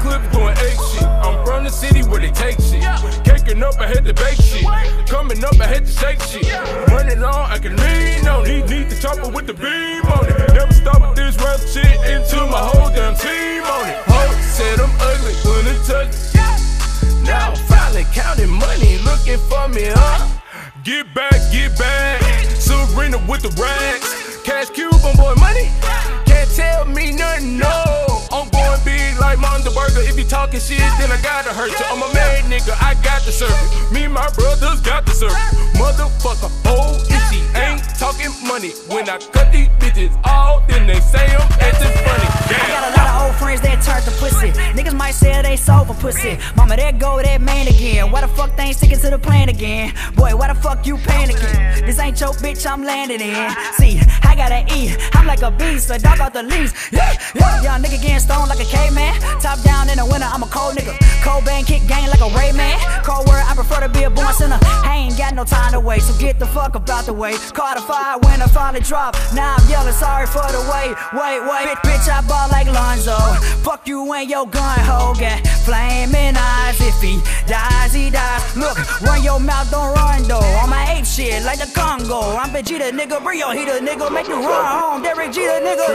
clip going ape shit. I'm from the city where they take shit. Caking up, I had to bake shit. Coming up, I had to shake shit. Running on, I can lean on it. Need the chopper with the beam on it. Never stop with this rap shit into my whole damn team on it. Ho said I'm ugly, touch it. Now I'm finally counting money, looking for me, huh? Get back, get back. Serena with the rags. Cash cube on boy money. Can't tell me nothing, no. Talking shit, then I gotta hurt you. I'm a mad nigga, I got the circuit. Me and my brothers got the circuit. Motherfucker, old itchy, ain't talking money. When I cut these bitches off, then they say I'm acting funny. I might they sold for pussy. Mama, there go that man again. Why the fuck they ain't sticking to the plan again? Boy, why the fuck you panicking? This ain't your bitch, I'm landing in. See, I gotta eat. I'm like a beast, a dog off the leash. Yeah, yeah. Young nigga getting stoned like a caveman. Top down in the winter, I'm a cold nigga. Cold bang, kick game like a Rayman. Cold word, I prefer to be a born sinner. Got no time to wait, so get the fuck about the way. Caught a fire when I finally drop. Now I'm yelling sorry for the wait, wait, wait. Bitch, I ball like Lonzo. Fuck you and your gun, ho. Got flaming eyes. If he dies, he dies. Look, run your mouth, don't run though. On my ape shit like the Congo. I'm Vegeta, nigga. Rio, he the nigga. Make you run home. Derek G, the nigga.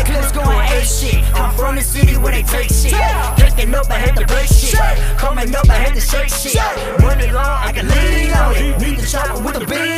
The clips going ape with the beam